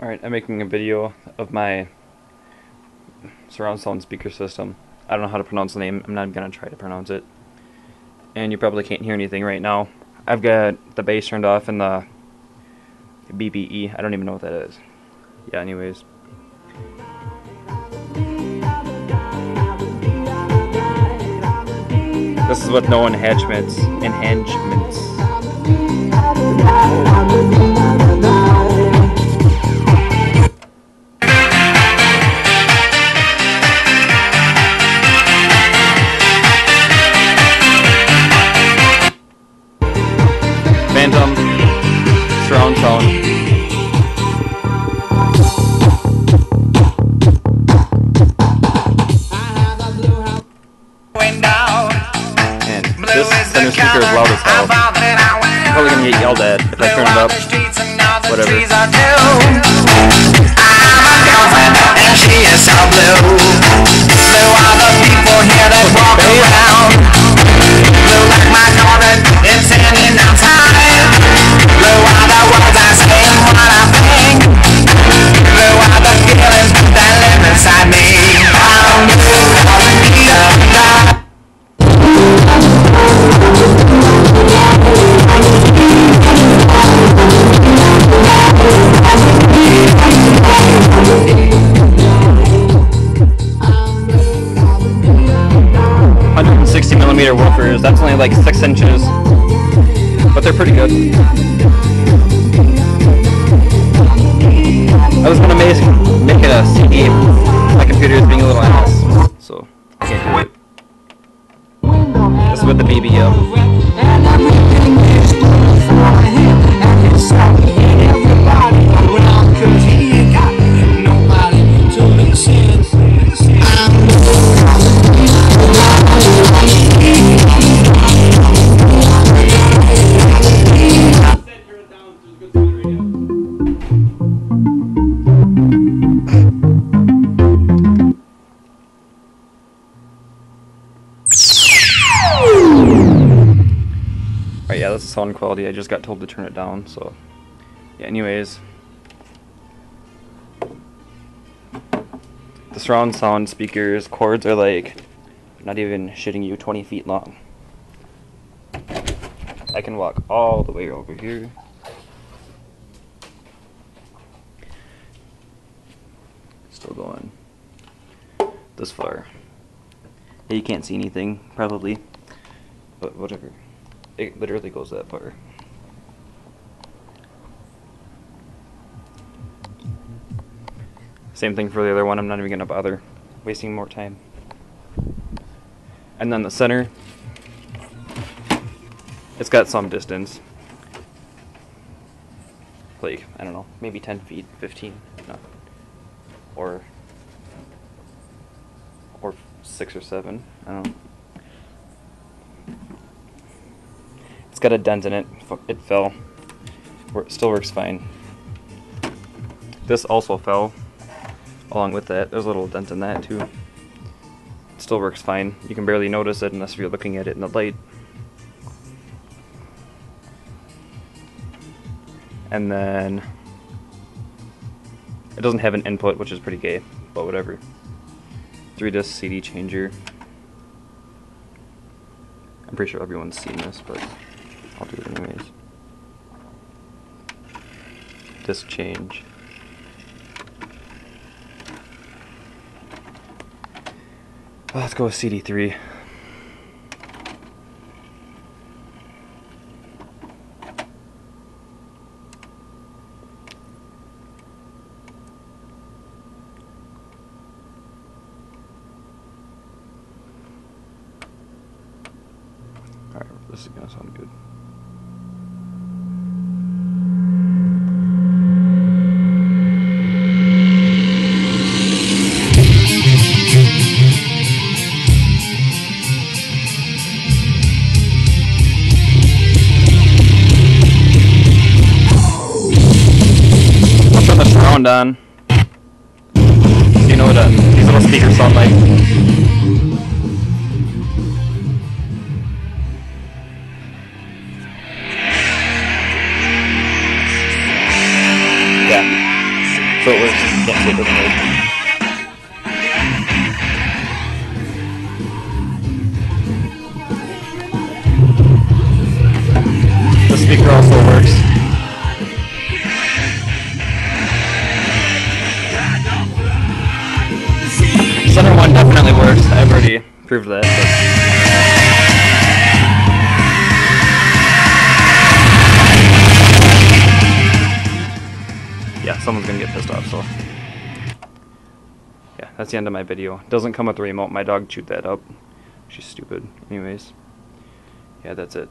Alright, I'm making a video of my surround sound speaker system. I don't know how to pronounce the name. I'm not going to try to pronounce it. And you probably can't hear anything right now. I've got the bass turned off and the BBE. I don't even know what that is. Yeah, anyways. This is with no enhancements. Enhancements. Sound. And this center speaker is loud as hell. I'm probably gonna get yelled at if I turn it up. Whatever. Millimeter woofers. That's only like six inches, but they're pretty good. I was gonna make it a CD. My computer is being a little ass, so I can't do it. This is with the BBL. Sound quality. I just got told to turn it down, so. Yeah, anyways. The surround sound speakers cords are like, not even shitting you, 20 feet long. I can walk all the way over here. Still going this far. Yeah, you can't see anything, probably, but whatever. It literally goes that far. Same thing for the other one, I'm not even gonna bother wasting more time. And then the center, it's got some distance. Like, I don't know, maybe 10 feet, 15, no. Or, or 6 or 7, I don't know. It's got a dent in it. It fell. It still works fine. This also fell. Along with that, there's a little dent in that too. It still works fine. You can barely notice it unless you're looking at it in the light. And then it doesn't have an input, which is pretty gay, but whatever. Three disc CD changer. I'm pretty sure everyone's seen this, but I'll do it anyways. This change. Oh, let's go with CD3. Alright, this is gonna sound good. On. You know what uh, these little speakers sound like. Yeah. So it works. Can't it doesn't work. The speaker also works. Proved that. but- Yeah, someone's gonna get pissed off, so. Yeah, that's the end of my video. Doesn't come with the remote. My dog chewed that up. She's stupid. Anyways. Yeah, that's it.